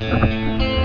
Música